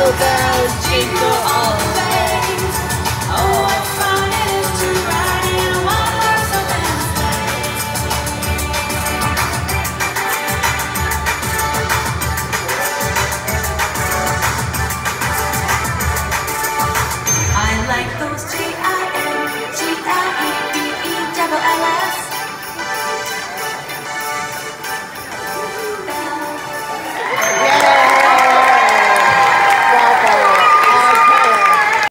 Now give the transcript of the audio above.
jingle bells, jingle all